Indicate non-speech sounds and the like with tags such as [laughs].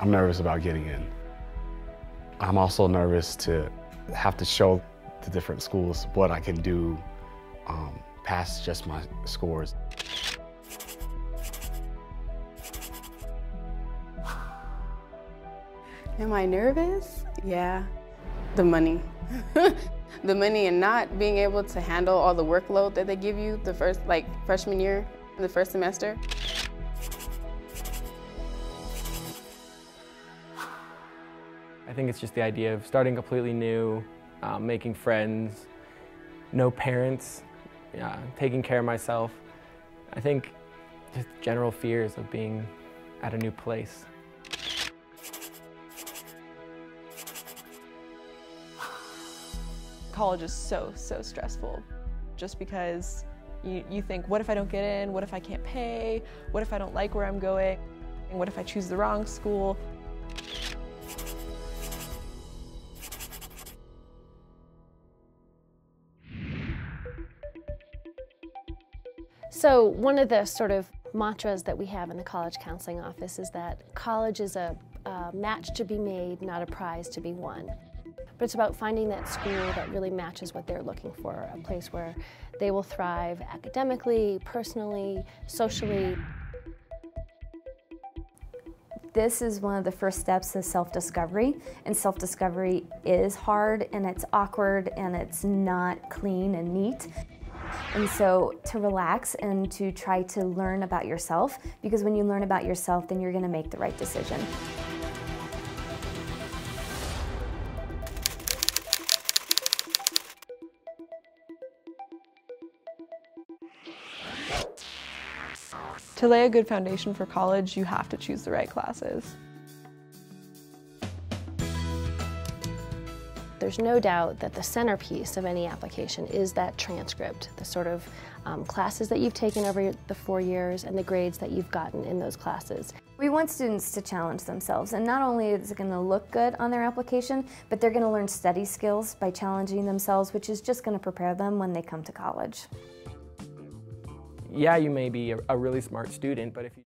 I'm nervous about getting in. I'm also nervous to have to show the different schools what I can do um, past just my scores. Am I nervous? Yeah. The money. [laughs] the money and not being able to handle all the workload that they give you the first, like freshman year, in the first semester. I think it's just the idea of starting completely new, um, making friends, no parents, yeah, taking care of myself. I think just general fears of being at a new place. College is so, so stressful just because you, you think, what if I don't get in? What if I can't pay? What if I don't like where I'm going? And what if I choose the wrong school? So one of the sort of mantras that we have in the college counseling office is that college is a, a match to be made, not a prize to be won. But it's about finding that school that really matches what they're looking for, a place where they will thrive academically, personally, socially. This is one of the first steps of self-discovery, and self-discovery is hard, and it's awkward, and it's not clean and neat. And so to relax and to try to learn about yourself, because when you learn about yourself, then you're gonna make the right decision. To lay a good foundation for college, you have to choose the right classes. There's no doubt that the centerpiece of any application is that transcript, the sort of um, classes that you've taken over the four years and the grades that you've gotten in those classes. We want students to challenge themselves, and not only is it going to look good on their application, but they're going to learn study skills by challenging themselves, which is just going to prepare them when they come to college. Yeah, you may be a, a really smart student, but if you